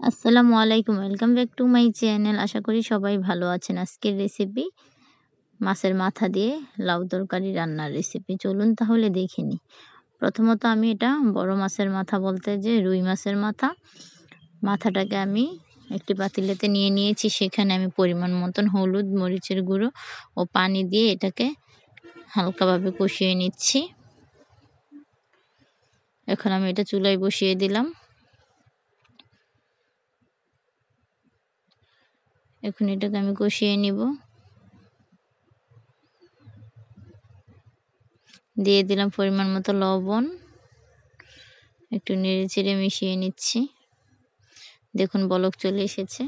আসসালামু আলাইকুম welcome back to my channel আশা করি সবাই ভালো আছেন। আজকের রেসিপি মাছের মাথা দিয়ে লাউ তরকারি রান্নার রেসিপি চলুন তাহলে দেখে নিই। প্রথমত আমি এটা বড় মাছের মাথা বলতে যে রুই মাছের মাথা। মাথাটাকে আমি একটি পাতিলেতে নিয়ে নিয়েছি। সেখানে আমি পরিমাণ মতন হলুদ, মরিচের গুঁড়ো ও পানি দিয়ে এটাকে হালকাভাবে কষিয়ে নিচ্ছি। এখন আমি এটা চুলায় বসিয়ে দিলাম। এখন এটাকে আমি কষিয়ে নিব। দিয়ে দিলাম পরিমাণ মতো লবণ। একটু নেড়ে চেড়ে মিশিয়ে নিচ্ছি। দেখুন বলক চলে এসেছে।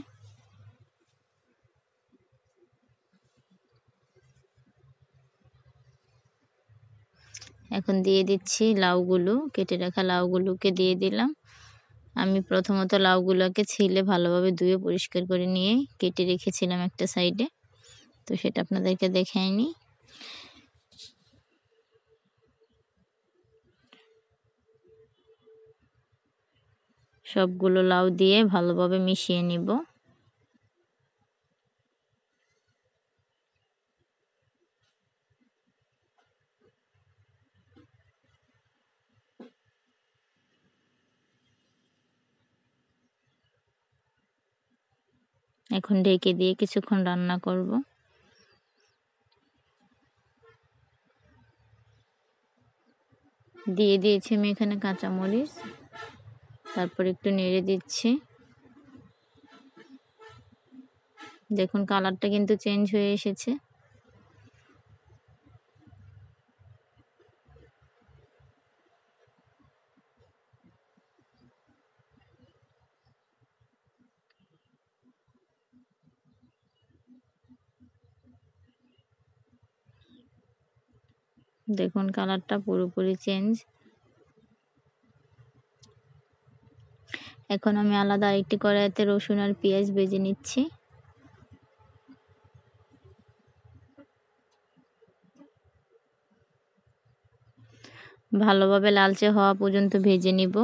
এখন দিয়ে দিচ্ছি লাউগুলো, কেটে রাখা লাউগুলোকে দিয়ে দিলাম। আমি প্রথমত লাউগুলোকে ছিলে ভালোভাবে ধুয়ে পরিষ্কার করে নিয়ে কেটে রেখেছিলাম একটা সাইডে। তো সেটা আপনাদেরকে দেখায়নি সবগুলো লাউ দিয়ে ভালোভাবে মিশিয়ে নিব। এখন ঢেকে দিয়ে কিছুক্ষণ রান্না করব। দিয়ে দিয়েছি আমি এখানে কাঁচামরিচ, তারপর একটু নেড়ে দিচ্ছি। দেখুন কালারটা কিন্তু চেঞ্জ হয়ে এসেছে। দেখুন কালারটা পুরোপুরি চেঞ্জ। এখন আমি আলাদা আরেকটি কড়াইতে রসুন আর পেঁয়াজ বেজে নিচ্ছি। ভালোভাবে লালচে হওয়া পর্যন্ত ভেজে নিব।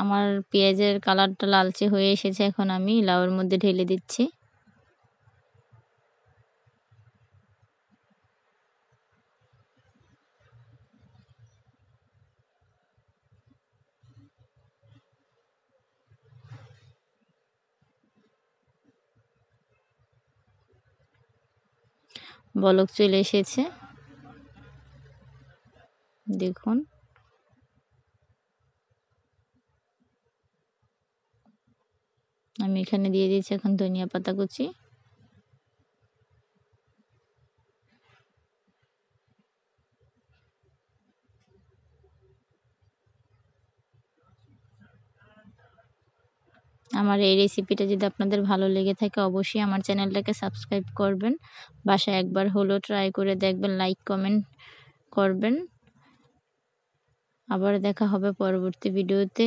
আমার পেঁয়াজের কালারটা লালচে হয়ে এসেছে এখন আমি, লাউয়ের মধ্যে ঢেলে দিচ্ছি। বলক চলে এসেছে। দেখুন। আমি এখানে দিয়ে দিয়েছি এখন ধনিয়া পাতা কুচি। আমার এই রেসিপিটা যদি আপনাদের ভালো লেগে থাকে, অবশ্যই আমার চ্যানেলটাকে সাবস্ক্রাইব করবেন। বাসায় একবার হলো ট্রাই করে দেখবেন লাইক কমেন্ট করবেন। আবার দেখা হবে পরবর্তী ভিডিওতে